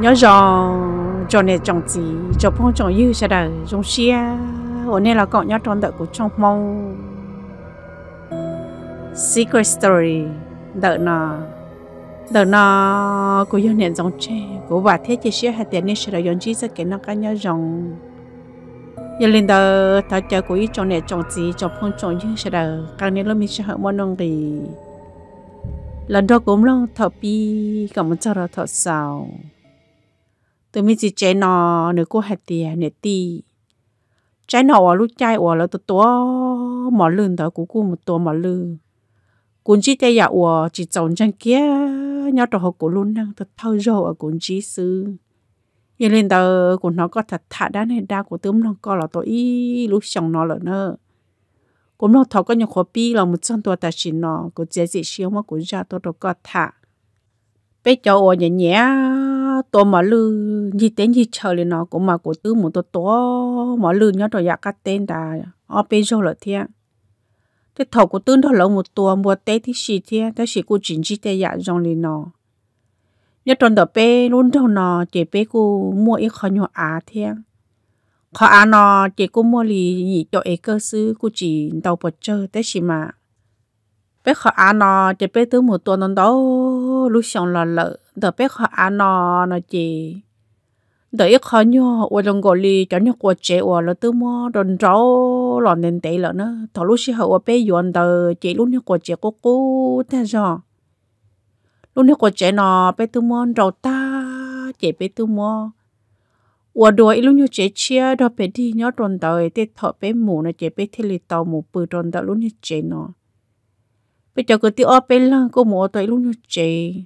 nhớ rằng cho nên trong gì cho phong trong yêu sẽ đời trong xia. Ở nay là cậu nhớ trong đợi của trong mong. Secret story, đợi nó đợi nó của yêu nền trong che của bà thế chỉ xia hạt tiền nên sẽ đời yon chỉ sẽ kể nó cái nhớ rằng giờ lên đợi ta chờ của ý trong này trong gì trong phong trong yêu sẽ đời càng nên là mình sẽ hợp món nông thì lần đó cũng lo thọ bi, cảm một cho đó thọ sao tôi mới chỉ chạy nọ nửa cô hạt tiền nửa ti trái nọ ở lúc trái ở là tôi to mỏ lươn đó cũng cũng một to mỏ lươn cũng chỉ tay ya ở chỉ trồng chân kia nhớ đồ học của luôn năng tôi thâu râu ở cũng chỉ sư giờ lên đó cũng nó có thật thà đá này đa của tấm nó có là tôi ý lúc xong nó là nữa cũng nó thọ có nhiều khó bi là một trăm tuổi ta chỉ nó cũng dễ dễ xíu mà cũng ra tôi đâu có thà bé cháu ở nhẹ nhẹ tổ mà lư như tên như chờ lên nó cũng mà của tư một tổ tổ mà lư nhớ rồi ya cắt tên đã ở bên rồi là thiên thế thầu của tư đó là một tổ mua tế thì xì thiên thế xì của chính chỉ tế ya trong lên nó nhớ tròn đó bé luôn đâu nó chỉ bé cô mua ít khó nhỏ à thiên khó à nó chỉ cô mua lì gì cho ấy cơ sư cô chỉ đầu bật chơi thế xì mà bé khó ăn nó chỉ bé thứ một tuần nó đó lúc xong là lợ đỡ bé khó ăn nó nó chỉ đỡ ít khó nhau ở trong gọi li cho nhau qua chế ở là thứ mua đồn rau là nên tệ là nữa thọ lúc xí hậu bé yuan đỡ chỉ lúc nhau qua chế cô cô thế sao? Lúc nhau qua chế nó bé thứ mua rau ta chế bé thứ mua ở đôi lúc nhau chế chia đó bé đi nhau đồn đỡ để thọ bé mù nó chế bé thề li tàu mù bự đồn đỡ lúc nhau chế nó bây giờ cứ tiêu ốp bên lăng cô mùa tới luôn như chị.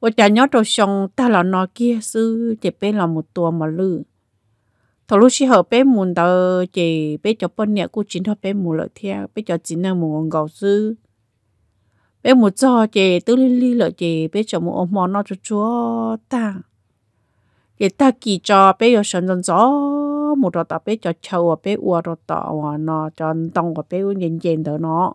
Ô chả nhớ trâu xong ta là nó kia, sư chị bên là một tua mà lư. Thọ lúc chị hợp bên mùn tờ, chị, bên cho bên nhẹ cô chính hợp bên mùn lợi theo bên cho chính là mùn ngon gầu sư. Bên một cho chị tứ li li lợi chị, bên cho một ôm món nó cho chúa ta. Chị ta kỳ cho bên giờ sân dân gió, một đợt tao bên cho châu ở bên uo đợt tao nó cho tông ở bên yên yên đỡ nó.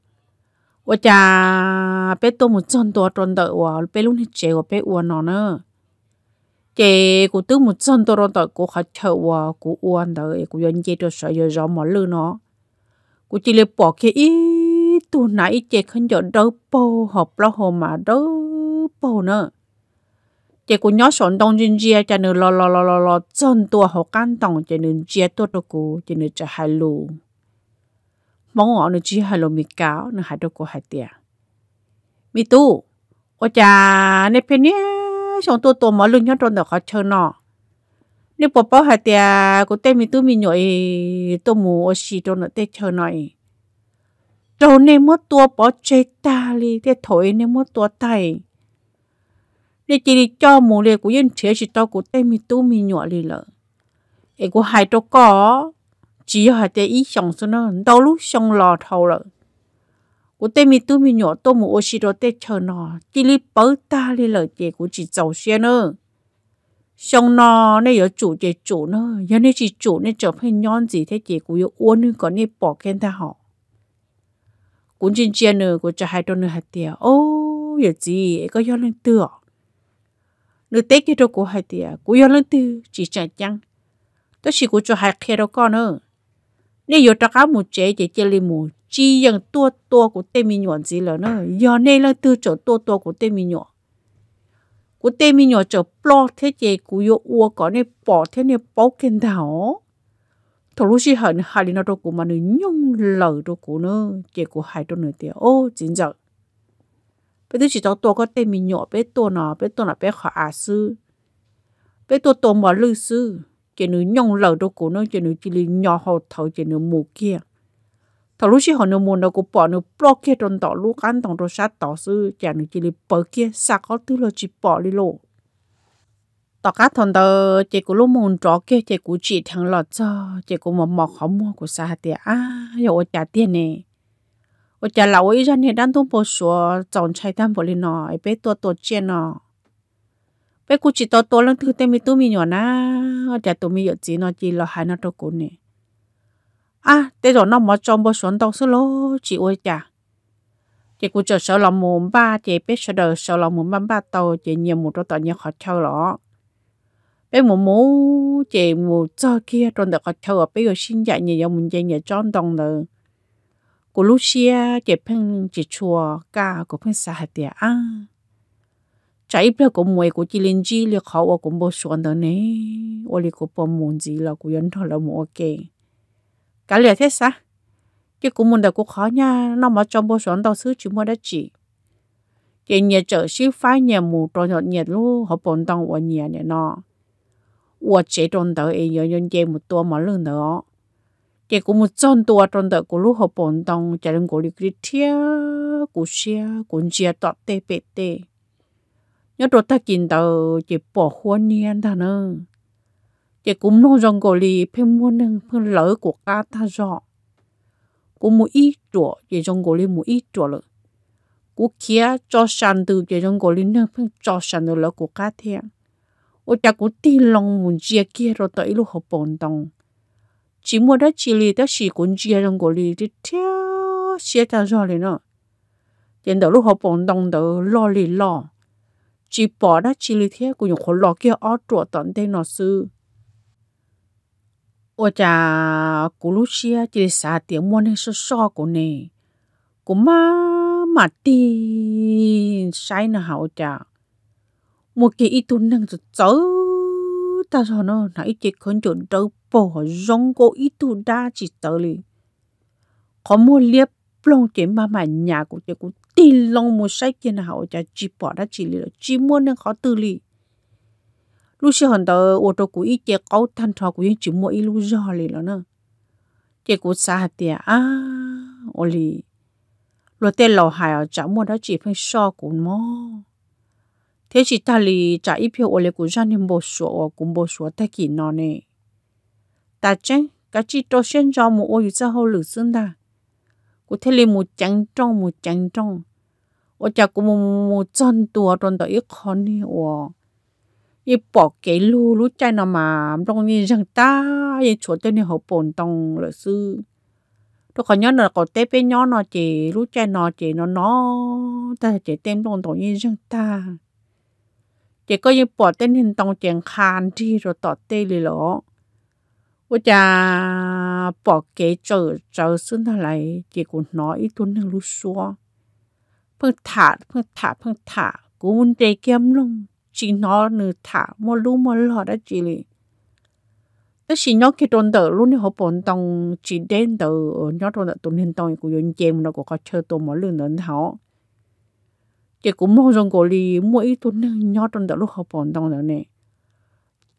我家别多么真多真的哇，别弄你这个别我那呢。chị cụ tư một chân tôi rồi cụ khó chờ và cụ uan đời cụ yên chị tôi sợ giờ rõ mà lư nó cụ chỉ lấy bỏ cái ý tu nãy chị không giờ đâu bầu học lo hồ mà đâu bầu nữa chị cụ nhớ sọn đông trên chia cho nên lo lo lo lo lo chân tôi học căn đồng cho nên chia tôi đâu cụ cho nên cho hai lù mong ngọn nó chỉ hai lù mì cáo, nó hai đâu cụ hai tiền mi tu ô cha nè bên nè, xong tôi tôi mở lưng nhớ trong đó khó chơi nọ. Nếu bỏ bỏ hạt tiền của tên mi tôi mình nhồi tôi mua ở xí trong đó tết chơi này trâu nè mất tua bỏ chơi ta li tê thổi nè mất tua tay. Nè chỉ đi cho mù lê của yên chế chỉ tao của tên mi tu mi nhồi li lợ. Ấy của hai trâu có chỉ hạt tiền ý xong số nó đâu lúc xong lò thầu lợ của tên mi tu mi nhỏ tôi một ô xí đó tết chờ nó chỉ li bớt ta li lời chị của chỉ giàu xe nữa xong nó này ở chủ chị chủ nữa giờ này chỉ chủ này trở thành nhon gì thế chị của yêu uốn nữa còn này bỏ khen ta họ cũng trên chia nữa của cho hai đôi nữa hạt tiền ô giờ gì có do lên tựa nữa tết cái đó của hai tiền của do lên tư chỉ chạy chăng tôi chỉ của cho hai khe đó con nữa nếu giờ ta có một chế chế chơi li một chỉ rằng tua tua của tê mi nhọn gì là nó. Giờ này là từ chỗ tua tua của tê mi nhọn của tê mi nhọn chỗ bỏ thế chế của yo ua có này bỏ thế này bỏ kiến thảo. Thầu lúc xí hận hai lý nó đâu của mà nó nhung lở đâu của nó. Chế của hai đâu nữa tiền ô chính giờ. Bây giờ chỉ cho tua có tê mi nhọn bé tua nó bé tua nào bé khó à sư bé tua tua mà lư sư chỉ nó nhông lầu đâu cổ nó chỉ nó chỉ là nhỏ hậu thầu chỉ nó mù kia thầu lúc xí họ nó mù nó cũng bỏ nó bỏ kia trong tỏ lúc ăn tòng đồ sát tỏ sư chả nó chỉ là bỏ kia xa có tư lo chỉ bỏ đi lộ tỏ cá thằng tờ chỉ của lúc muốn trọ kia chỉ của chị thằng lọt cho chỉ của một mọc không mua của sao tiền à rồi trả tiền nè ở trả lão ấy ra nè đang tung bộ số chọn chạy tam bộ lên nó bé tua tua chuyện nó bé cụ chỉ to to lên thứ tem mi tu mi nhỏ na ở tu mi ở chỉ nó chỉ là hai nó đâu cũng nè à thế rồi nó mà trong bộ xuống đâu số lô chỉ ôi trả chị cụ chờ sợ lòng mồm ba, chị biết sợ đời sợ lòng mồm ba ba tàu, chị nhiều một đôi tàu nhiều khó chơi đó bé mù mù chị mù cho kia trong đợt khó chơi bé rồi xin dạy nhiều mình dạy nhiều tròn đồng nữa cô lúc xia chị phăng chị chùa cả cô phăng xa hạt tiền à chạy bia của mùi của chị linh chi liệt khẩu ở cũng bố xuống đó nè ô liệt của bố muốn gì là của dân thọ là mua kề cả liệt thế sa, chứ cũng muốn được cũng khó nha nó mà trong bố xuống đó xứ chỉ mua đã chỉ cái nhà chợ xí phá nhà mù tròn nhọt nhiệt lu họ bồn tông ở nhà nhà nọ, ở chế tròn tờ ấy nhớ nhân chế một tua mà lưng đó chế cũng một chân tua tròn tờ của lu họ bồn tông chả đừng của lịch thiết của xe của chia tọt tê bê tê nhớ rồi ta kinh đầu chỉ bỏ hoa niên ta nữa chỉ cũng nó rong gọi lì phim mua nâng phim lỡ của cá ta rõ cũng một ít chỗ chỉ rong gọi lì một ít chỗ rồi cú kia cho sàn từ, chỉ rong gọi lì nâng phim cho sàn từ lỡ của cá thiện ô cha cú tin lòng muốn chia kia rồi tới lúc hợp bổn đồng chỉ mua đất chỉ lì, đất chỉ cũng chia rong gọi lì thì theo chia ta rõ rồi nữa trên đầu lúc học bổn đồng đó lo lì lo chỉ bỏ đó chỉ lý thế của những khổ lọ kia ở chỗ tận đây nó sư ô cha cú lúc xia chỉ xả tiếng mua nên sơ sơ của nè của má mà ti sai nè hậu cha một cái ít tu năng rồi chớ ta sao nó nãy chỉ khẩn chuẩn đâu bỏ rong cô ít tu đa chỉ tới li. Có mua liếp plong cái mà mà nhà của cái của ti long một sai kia nào cho chỉ bỏ ra chỉ li chỉ muốn nên khó tư li. Lúc xưa hòn tờ ô tô của ít cái câu thanh thọ của chỉ mua ý lúc rõ li là nè cái của xa tiệt à ô li. Rồi tên lò hài ở chẳng mua đó chỉ phải so của mò thế chỉ ta lì trả ít phiếu ở của gia đình bố số cũng bố số ta kỹ nó nè ta chân cái chỉ tôi xin cho một ô cho hậu lửa xương ta cô thấy lì một trắng trăng một trắng trong. Ở chả cũng một một chân tua tròn đó ít khó nè ô ít bỏ cái lu lu chạy nó mà trong như rằng ta ít chỗ tên này hậu bồn tông là sư. Tôi còn nhớ là có tép bên nhỏ nó chỉ lu chạy nó chỉ nó nó, ta chỉ tên trong tổ như rằng ta. Chỉ có những bỏ tên hình tông chuyện khan đi rồi tọt tê lì lỗ tôi chả bỏ cái chờ chờ xin ta lại chỉ còn nói ít tuần năng lúc xua phương thả phương thả phương thả cũng muốn đề kiếm luôn chỉ nó nửa thả mua lú mua lọ đã chỉ lì đó chỉ nhớ cái tuần đầu luôn họ bọn tông chỉ đến đầu nhớ tuần đầu tuần hình tông của dân chém nó có chơi tổ mỗi lần nữa thảo chỉ cũng mong rằng cô li mỗi tuần năng nhỏ trong đó lúc học bọn tông đó nè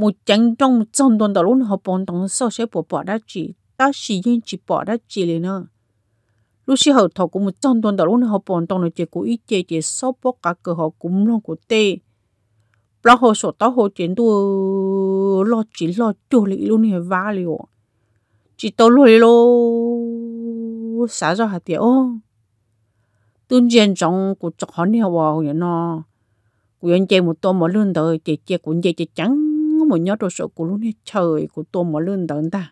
một chẳng trong trong tuần đầu luôn học bọn đồng sau sẽ bỏ bỏ đã chỉ ta chỉ yên chỉ bỏ đã chỉ lên nữa lúc xưa họ thọ cũng một trong tuần đầu luôn học bọn đồng là chỉ ku ít chế chế sau bỏ cả cơ họ cũng luôn ku tê bao họ số tao họ chuyện tu lo chỉ lo chỗ lý luôn như vả liệu chỉ tao lo lo xả ra hạt tiêu tuân gen trong của chọc họ nè vào vậy nó của anh chơi một tô một lần đời chị chị cũng chơi chị trắng một nhớ đồ sổ của lúc này trời của tôi mà lươn đời ta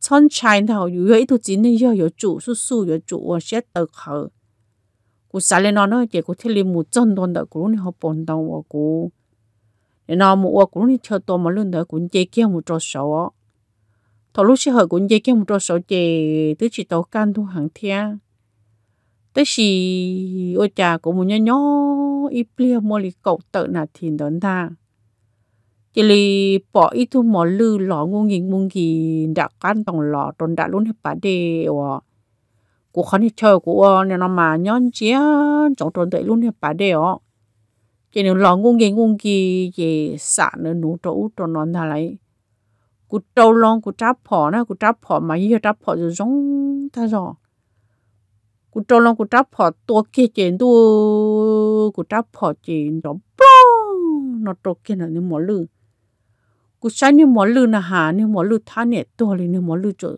chân trái nào อยู่ ấy tôi chỉ nên giờ có chủ su su có chủ ở sẽ tự khờ của sao lên nó nó chị của thế liền một chân đòn đời của lúc này họ bồn đầu của cô nên nó một của lúc luôn chơi tô một lươn đời cũng chơi kia một trò sổ thầu lúc xưa họ cũng chơi kia một trò sổ chị tới chỉ tàu can thu hàng thiên tới là ôi cha của một nhỏ nhỏ ít bia mua lì cậu tự nà thìn đón ta chỉ li bỏ ít thu mỏ lư lọ ngu nghìn ngu gì đã can tòng lọ tròn đã luôn hết bà đề wa của khó thì chơi của nên nó mà nhon chia trong tròn đợi luôn hết bà đề ọ chỉ nếu lọ ngu nghìn ngu gì về xả nữa nụ trâu tròn nó thà lại cụ trâu long cụ tráp phỏ na cụ tráp phỏ mà yêu tráp phỏ rồi giống ta rồi cụ trâu long cụ tráp phỏ tua kia chuyện tu cụ tráp phỏ chuyện đó nó trâu kia nó như mỏ lư cú sai như mỏ lư na hà như mỏ lư thà nè to lên như mỏ lư chỗ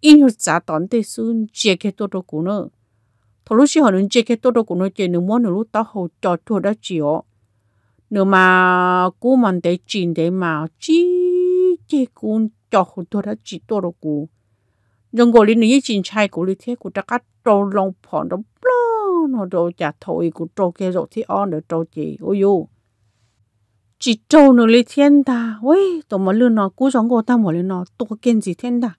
in hiệu giá tòn thế xuân chia cái tôi đâu cũng nữa thằng lúc xưa họ nên chia cái tôi đâu cũng nữa chia nếu mỏ nếu lúc tao hậu cho tôi đã chịu nếu mà cú mình để chín để mà chỉ chia cũng cho hậu tôi đã chỉ tôi đâu cũng nhưng gọi lý chín chai của lý thế của ta cắt trâu long phòn đó nó đâu chả thôi của trâu kia rồi thì on được trâu gì, ôi yo chỉ trâu nó lấy thiên ta ôi tổ mà lươn nó cú giống cô ta mà lươn nó tổ kiên gì thiên ta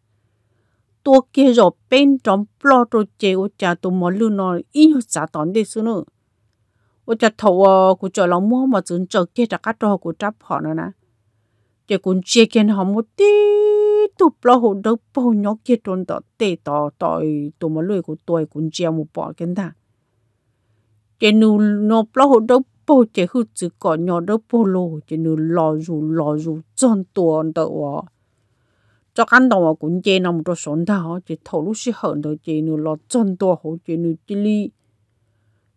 tổ kia rồi bên trong plo trâu chế ô cha tổ mà lươn nó ít hơn giá tòn đi xưa nữa ô cha thầu cú chờ lòng mua mà chúng chờ kia trả cắt trâu cú trap họ nữa nè chỉ cũng chia kiên họ một tí tổ plo hồ đâu bao nhóc kia trốn tọ tê tọ tỏi tổ mà lươn của tôi cũng chia một bỏ kiên ta cái nụ nó plo hồ đâu bố chế hư chỉ có nhỏ đó bố lô chế nữ lò rù lò rù chân tuần đó à cho căn đầu cũng chế nằm cho sống thảo chế thầu lúc xí hận đó chế nữ lò chân tuần hồ chế nữ chỉ li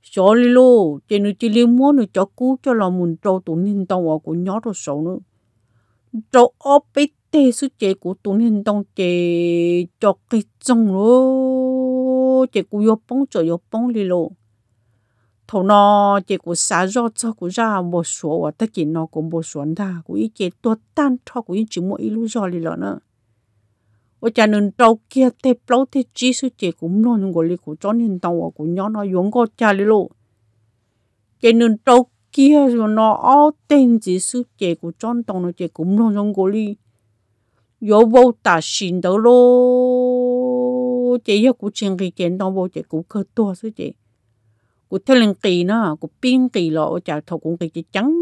xó li lô chế nữ chỉ li mua nữ cho cú cho lò mùn trâu tụ nên tông à cũng nhỏ cho sống nữa trâu ốp bít tê sư chế của tụ nên tông chế cho cái trong lô chế cú yo bóng cho yo bóng li lô thầu nó chỉ của xã do cho của ra một số và tất cả nó cũng một số ta của ý chỉ tuột tan cho của ý chỉ mỗi lúc rồi đi lỡ nữa và cha nên đầu kia tê bao tê chỉ số chỉ cũng nó những cái của cho nên tàu của nhỏ nó dùng có cha đi lộ cái nên đầu kia rồi nó ở tên chỉ số chỉ của cho nên tàu nó chỉ cũng nó những cái li yếu vô ta xin đó lô chỉ yếu của chuyện cái chuyện đó vô chỉ cũng cơ to số chỉ của thế lần kỳ nó của pin kỳ lộ. Chả thầu cũng kỳ chỉ trắng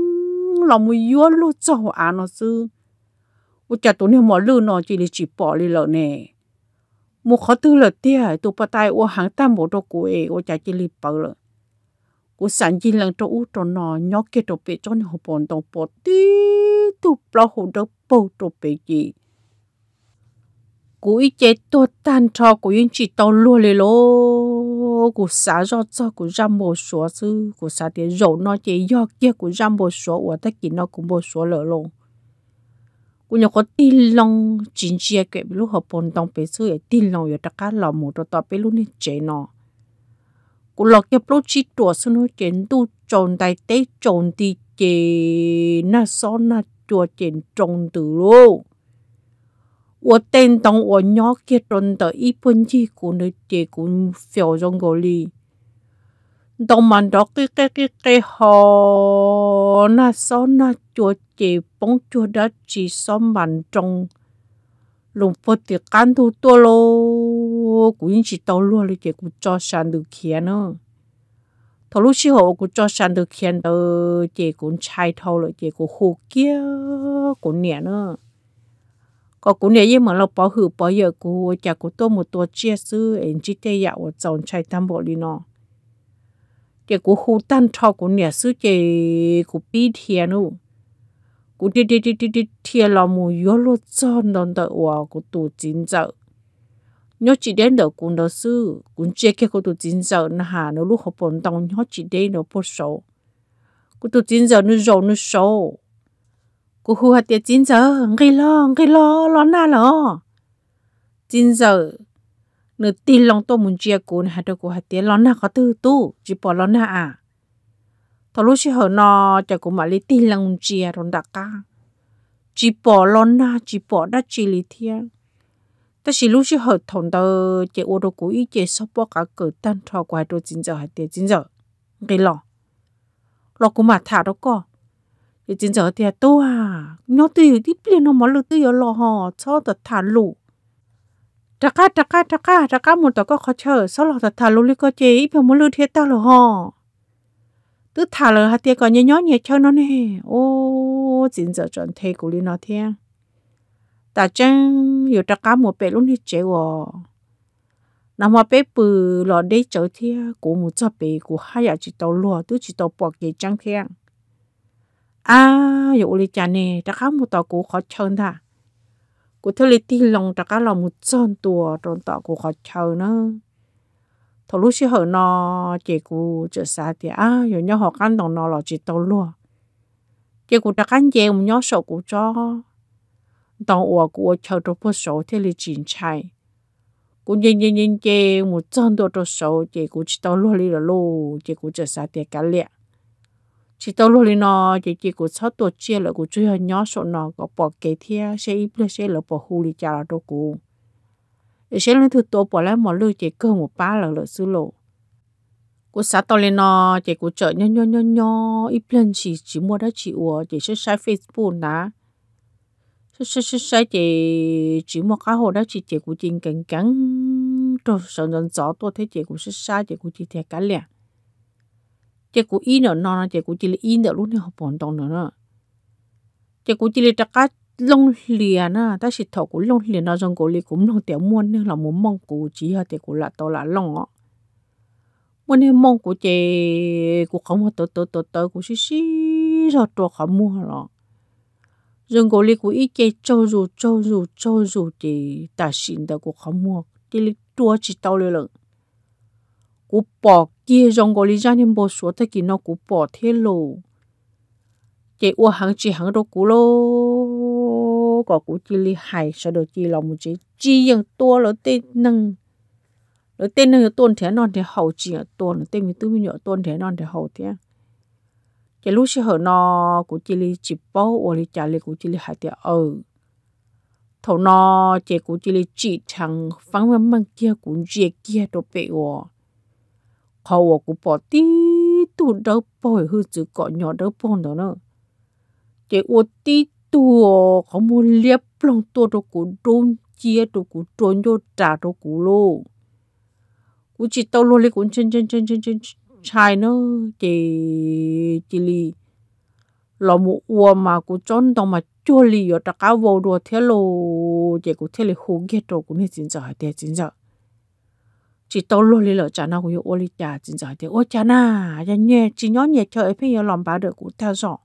lòng mùi yếu lô cho à nó sư. Của chả tụi nào mỏ lư nó chỉ là chỉ bỏ đi lợ nè. Một khó tư là tia tụ bà tay ô hàng tam bộ đồ của ấy ô chả chỉ li bờ lợ của sản chỉ lần cho út cho nó nhóc kia đồ bể cho nó học bọn đồ bỏ tí tụ bao hồ đồ bầu đồ bể gì của ý chế tôi tan cho của yên chỉ tao luôn lên lô của xã do cho của ra bộ số chứ của xã tiền rổ nó chỉ do kia của ra bộ số của tất cả nó cũng bộ số lỡ luôn của nhà có tin lòng chính chia cái lúc họ bồn đồng bế sư ở tin lòng ở tất cả là một đó tập bế lúc này chế nó của lọ kia lúc chỉ đùa sư nó chén tu tròn đại tế tròn thì chế na so na chùa chén tròn từ luôn 我叮当我鸟结论的一本机关的结果非常个哩。当万到cái cái cái cái họ na sao na chùa chỉ bóng chùa đã chỉ sao mạnh trong lùng bớt thì can thu tua lô cũng chỉ tàu luôn là chỉ cũng cho sản được khiến nữa thầu lúc xí hộ cũng cho sản được khiến đó chỉ cũng chạy thâu rồi chỉ cũng hồ kia cũng nhẹ nữa có cũng nếu như mà nó bỏ hử bỏ giờ của chả của tôi một tổ chia sư em chỉ tây dạo ở trong chạy tam bộ đi nọ. chỉ của khu tan thọ của nhà sư chỉ của bi thiền nữa của đi đi đi đi đi thiền là mù yếu lót cho nên đợi hòa của tổ chính trợ nhớ chỉ đến đợi cũng đợi sư cũng chia cái của tổ chính trợ nha, hà nó lúc học bổng đồng nhớ chỉ đến nó bớt số của tổ chính trợ nó giàu nó số cô hùa tiệt chín giờ ngay lo ngay lo lo na lo chín giờ, nửa tin lòng tôi muốn chia cô hạt được cô hạt tiệt lo na có tư tu, chỉ bỏ lo na à. Thằng lúc chỉ hở nó, chả cũng mà lấy tin lòng chia rồi đặt ca. Chỉ bỏ lo na, chỉ bỏ đã chỉ lý thiên. Ta chỉ lúc chỉ hở thằng tờ chỉ ô đồ cũ ý chỉ sắp bỏ cả cỡ tan thọ qua đồ chín giờ hạt tiệt, chín giờ. Ngay lo. Lo cũng mà thả đó co. 一今早点多啊，我都有点变了，毛路都有了哈，操的探路。这个这个这个这个木头个开车，少了的探路里个这一边毛路贴到了哈。都探了还点个年年年车了呢，哦，今早转推过里那天，大真有这个木白路里接我。那么被不落地走天，古木这边古还要去到路，都去到北极整天。à dụ li cha nè ta khá một tàu cũ khó chơn thà. Cụ thưa li tin lòng ta cá lòng một chơn tùa tròn tàu cũ khó chơn nữa thầu lúc xí hở nó chỉ cụ chợ xa thì à dụ nhau họ căn đồng nó là chỉ tàu lúa chỉ cụ ta căn dèo nhau sổ cụ cho đồng ủa cụ chờ trộn bút sổ thế li chín chạy cũng nhìn nhìn nhìn chê một chân đồ đồ sổ chê cũng chỉ tao lô lì là lô chê cũng chả xa tiệt cả liệt chỉ tao luôn đi nó chỉ chỉ của sáu tuổi chia là của chơi nhỏ số nó có bỏ kế thia sẽ ít lên sẽ là bỏ hù đi chả là đâu cũ sẽ lên thứ tổ bỏ lại một lư chỉ cơ một ba là lợi sư lộ. Của xã tao lên nó chỉ của chợ nhỏ nhỏ nhỏ nhỏ ít lần chỉ chỉ mua đó chỉ ủa chỉ sẽ sai facebook ná sẽ sẽ sẽ sẽ chỉ chỉ mua cá hồ đó chỉ chỉ của chính cắn cắn, rồi sợ nhận rõ tôi thấy chỉ của sẽ sai chỉ của chỉ thiệt cả liền chỉ cũng in nữa nó chỉ cũng chỉ là in được luôn này học bọn đồng nữa chỉ cũng chỉ là tất cả lông liền à ta chỉ thọ cũng lông liền nó trong cổ liền cũng lông tiểu muôn nên là muốn mong cụ chỉ là thì cũng là to là lông á muốn nên mong của chỉ cũng không có tới tới tới tới cũng xí xí rồi tôi không mua rồi rừng cổ li của ít chế trâu dù trâu dù trâu dù thì ta xin được của không mua thì li tua chỉ tao lên của bỏ kia rừng gỗ li ra nên bỏ số thế kia nó cũng bỏ thế lô chị ua hàng chỉ hàng đồ cũ lô có của chỉ li hại sao được chỉ lòng một chỉ chỉ yang tua lỡ tên nâng lỡ tên nâng tuần thế non thì hậu chỉ tuần lỡ tên mình tư mình nhớ tuần thế non thì hậu thế cái lúc xưa họ nó cũng chỉ li chỉ bao hoặc li trả li cũng chỉ li hai tiền ở thầu nó chỉ cũng chỉ li chỉ thằng phẳng mà măng kia cũng chỉ kia đồ bể wa họ cũng bỏ tí tu đâu bỏ hư chữ cọ nhỏ đâu bỏ đó nữa chỉ ô tí tu họ muốn liếp lòng tu đâu cũng đôn chia đâu cũng trốn vô trả đâu cũng lô cũng chỉ tao lô lấy cũng chân chân chân chân chân chai nữa chỉ chỉ li lò mù ua mà cú chọn đồng mà chua li ở trạc áo vô đùa thế lô chỉ cú thế li hồ ghét đồ cú nên chính giờ hay thế chính giờ chỉ tao lo lì lợ cha na, cú yêu lì cha chính giờ thì ô cha na ya nhẹ chỉ nhớ nhẹ chơi phải yêu làm bà được cú theo dõi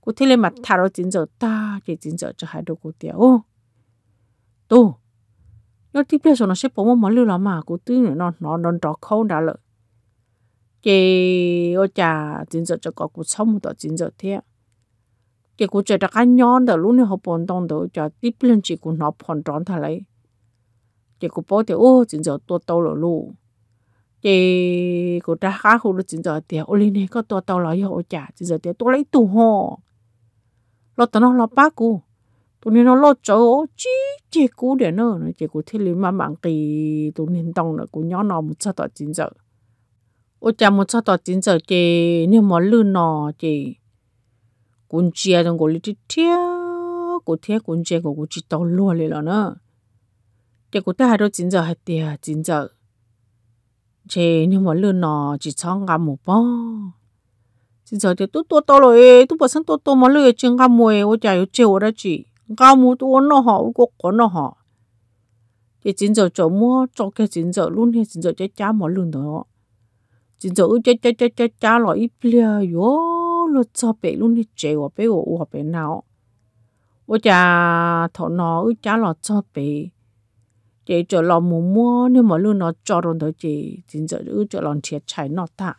cú thế lên mặt thà rồi chính giờ ta chỉ chính giờ cho hai đồ cú tiêu ô tu nhớ tiếp theo nó sẽ bỏ một món lưu làm mà cú tư nó nó nó nó không đã lợi cái ôi cha chính giờ cho có xong sống tờ chính giờ thế cái cuộc chơi đã cá nhon đó lúc này họ bọn đông đó cho tiếp lên chỉ của nó phòn tròn thà lấy chị cô bố thì ô chính giờ tua tàu lò lu chị cô cha khá khu chính giờ thì ô có tua tàu lò yêu chả chính giờ thì tôi lấy tù ho lo nó lo bác cô tụi nên nó lo chỗ chí chị cô để nó chị cô thì liền mà mạng kỳ tụi nên tông là cô nhỏ một sao tao chính giờ ô cha một sao tao chính giờ chị nếu mà lư nọ chị cuốn chia trong cô lý thiết cô thiết cuốn chia của cô chỉ tàu lùa lên là 啦呢。结果都系到今早系啲啊，今早，即你莫路喏，只仓啱冇帮。今早啲都多到咯诶，都本身多多莫路嘅正啱冇诶，我家有借我得住，啱冇多喏嗬，我讲喏嗬。即今早做么做嘅今早，luôn系今早即家莫路喏。chỉ giờ cha cha cha cha cha lo ít bia yo lo cho bé luôn đi chơi và bé của của bé nào tôi cha thọ nó ư cha lo cho bé Chị cho lo mù mua nhưng mà luôn nó cho rồi đó chị chỉ giờ ư cho lòng thiệt chạy nó ta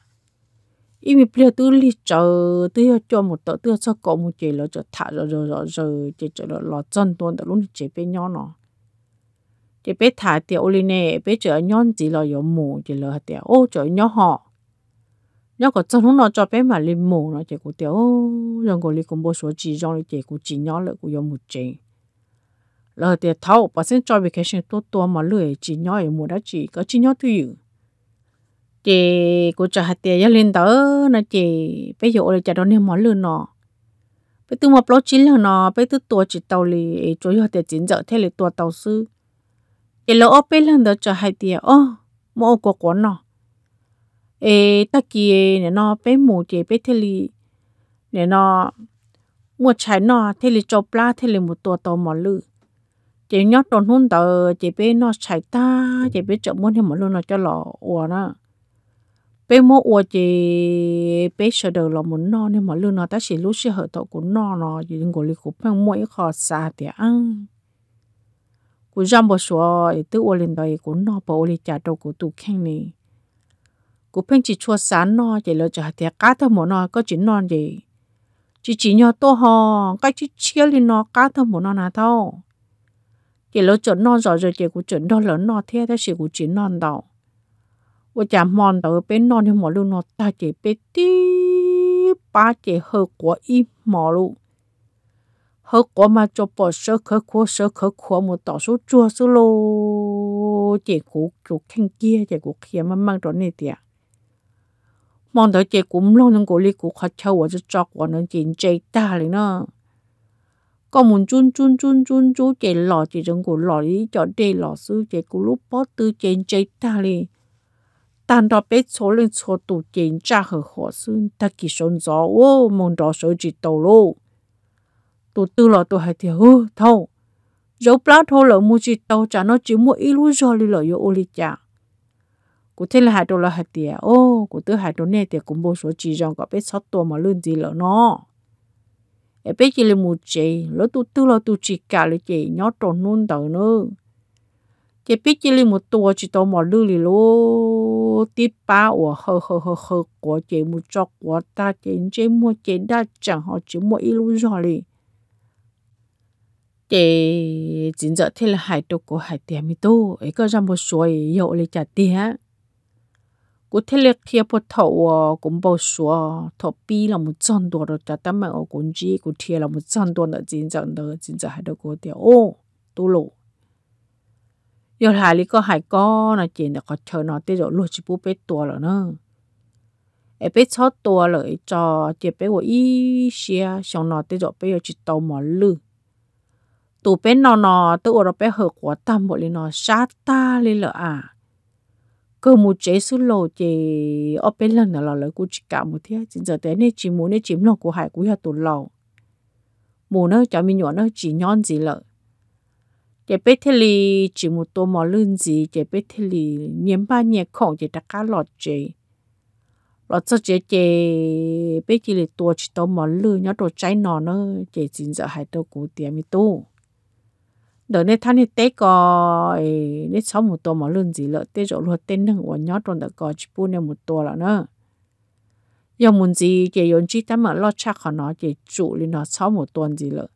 ý mi bia tư li chờ, tư cho một tờ tư cho cậu một chị là cho thả rồi rồi rồi rồi chị cho lo lo chân tuần đó luôn chị bé nhỏ nó. Chị bé thả tiểu li nè bé chờ nhon chỉ là yếu mù, chị là tiểu, ô chờ nhỏ họ. Nhỏ có chân nó cho bé mà lên mù nó, chị cũng tiểu rồi có lên cũng bố số chỉ trong chị, cũng chỉ nhỏ lại cũng yếu một chỉ là thì thâu, bà xin cho vacation tốt tốt mà lười chỉ nhỏ ở mùa đó chỉ có chỉ nhỏ thôi chị cô cho hạt tiền gia lên tớ nó chị, bây giờ là cho đó nên món lừa nó. Bây từ một lô chín là nó, bây từ tua chỉ tàu lì chỗ hạt tiền chín giờ, thế là tua tàu sư. Chị lỡ ở bên lần đó cho hạt tiền ô mua của quán nó. Ê, ta kia nè nó bây mù chị bây thế lì. Nè nó, mua trái nọ thế là cho pla thế là một tua tàu mỏ lư chị nhớ tròn hôn tờ, chị bé nó chạy ta, chị bé chậm muốn thì một luôn nó cho lọ ủa nó bé mua ủa chị bé sợ đầu lọ muốn no nên mà luôn nó ta chỉ lúc sẽ hở tàu của no nó chỉ đừng có đi cũng phăng mũi khó xa thì ăn của răm bò sủa tự ủa lên đời của nó bảo ủa trả đầu của tụ khen này của phăng chỉ chua sáng nó chỉ lo trả thì cá thơm một nó có chỉ non gì. Chỉ chỉ nhau to hò, cái chỉ chia lên nó cá thơm một nó nào thôi chỉ lỡ chuẩn non rồi rồi chỉ cũng chuẩn đó lớn nó thế thế chỉ cũng chỉ non đâu 我家忙到边那的马路那大姐被滴八姐喝过一马路，喝过嘛就把手可可手可可么到处做事咯，姐姑就看见姐姑看嘛忙着那点。望到姐姑唔让人过嚟姑开车我就抓我能见最大哩呢。 có muốn chun chun chun chun chú chế lò chỉ rừng của lò đi cho đề lò sư chế của lúc bó tư chế chế ta li tan đó bé số lên số tụ chế cha hở họ sư ta kỳ sôn gió ô mong đó số chỉ tàu lô tụ tư lọ tụ hay thì hư thâu dấu plá thô lợ mua chỉ tàu chả nó chỉ mua ít lúa rồi đi lợ yo ô li chả cụ thế là hai đô là hai tiền ô cụ tư hai đô này thì cũng bố số chỉ rằng có bé sót tua mà lươn gì lợ nó em biết chỉ là một chị, lỡ tu tư là tu chỉ cả là chị nhớ tròn nôn tờ nữa. Chị biết chỉ là một tuổi chỉ tao mà lương lì lô tiếp ba và hơ hơ hơ hơ, của chị, một cho của ta, chị chị mua, chị đã chẳng họ chỉ mua ít lúc rồi lì. Chị chính giờ thế là hải đô của hải tiệm mi tu, ấy có ra một số yếu lì trả tiền cú thế là kia bộ thầu cũng bao số thầu bi là một trăm đô rồi ta mà ở cũng chỉ cú thiệt là một trăm đô là chính giờ đó chính giờ hai đô của tiền ô tu lộ giờ hai lý có hai con là chuyện là có chơi nó tới rồi luôn chỉ bút bé tua rồi nữa em bé chót tua rồi cho chỉ bé của y xia xong nó tới rồi bé ở chỉ tàu mà lư tụ bé nó nó tới rồi bé hợp quá tâm bộ lên nó sát ta lên là à cơ một chế số lô chế ở bên lần là lời của chị cả một thế chính giờ thế này chỉ muốn này chiếm lòng của hải của tổ lầu mù nó cho mình nhỏ nó chỉ nhon gì lợi. Chế biết thế li chỉ một tô mò lươn gì. Chế biết thế li nhiễm ba nhẹ khổng chế đặc cá lọt chế lọt cho chế chế biết chỉ li tua chỉ tô mò lươn nhớ đồ cháy nọ nó chế chính giờ hai tô cú tiền mi tu đợt này thanh tết có nét sáu một tô mà lươn gì lợ tết rồi luôn tên nâng của nhót rồi đã có chỉ bu em một tô là nữa giờ muốn gì chị yon chỉ ta mà lo chắc họ nó chị chủ lên nó sáu một tuần gì lợ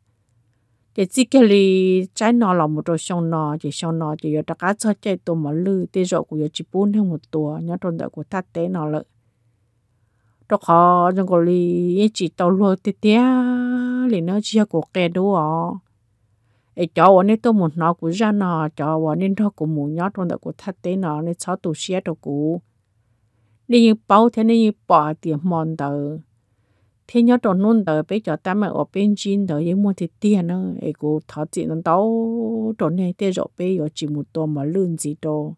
để chỉ cái li trái nó là một rồi xong nó chỉ xong nọ chỉ ta cá cho chạy tổ mà lư tê rồi cũng chỉ bốn hơn một tô nhót rồi đợt của ta tế nó lợi đó khó trong cái li chỉ tàu luôn tê tê liền nó chỉ có cái đó ai cho bọn nên tôi một nó cũng ra nọ cho bọn nên nó cũng muốn nhớ trong đó cũng thắt tế nọ nên sáu tuổi xe đồ cũ. Nên như bao thế nên như bỏ tiền mòn tờ. Thế nhớ trong nôn tờ bây giờ ta mà ở bên trên tờ những mua thì tiền nữa ai cũng thọ chị nó đâu trong này thế rồi bây giờ chỉ một tuần mà lương gì đâu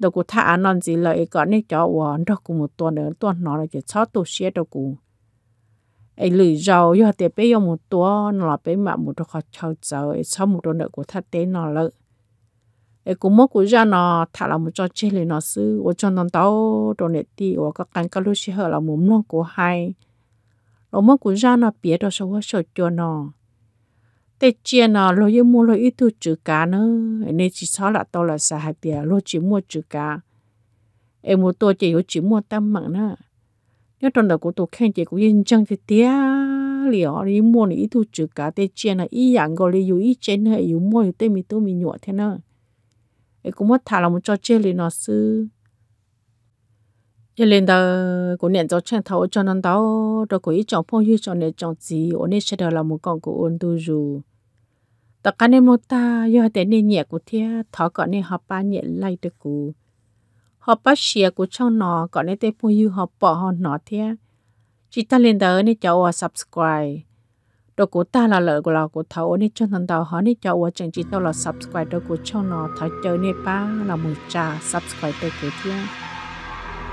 đâu cô thả non gì lại có này cho hoàn nó cũng một tuần nữa, tuần nó là chỉ sáu tuần xe đâu cũ ấy lười giàu do tiền bé một tua, nó là bé mà một tuần khó chào chào ấy sau một tuần nợ của thả tế nó lợi ấy cũng mất của ra nó thả là một trò chơi lên nó sư ở cho nó tao đồ này ti ở các căn các lúc xưa là một nó của hai rồi mất của ra nó biết rồi sao sợ cho nó tết chia nó lo yêu mua lo ít tu chữ cá nữa nên chỉ sao là tao là sợ hạt tiền lo chỉ mua chữ cá em một tua chỉ có chỉ mua tâm mạng nữa nhớ trong đó của tôi khen chỉ có yên chân thì tía liệu đi mua này ít thu chữ cả tê chen là ít dạng gọi là dù ít chen hay dù mua thì tê mi tôi mi nhọ thế nào ấy cũng mất thả là một trò chơi lên nó sư cho nên đó của nền cho chen thấu cho nên đó đó của ít chọn phong như chọn nền chọn gì ở nên sẽ là một con của ôn tu dù tất cả nên một ta do để nên nhẹ của thia thọ có nên họ ba nhẹ lại được của họ bắt xìa của trong nó có nên tên phong như họ bỏ họ nó thế chỉ ta lên tới nên cho subscribe. Đồ của ta là lợi của lò của thầu nên cho thằng tàu họ nên cháu ở chẳng chỉ tao là subscribe đồ của trong nó. Thảo chơi nên ba là một trà, subscribe đồ của thế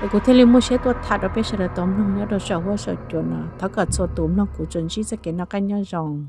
đồ của thế li mua xe tôi thắt đó bây giờ tóm luôn nhớ đồ sợ hoa sợ chuột nó thằng cả số tụm nó của chuẩn chỉ sẽ cái nó cái nhau ròng.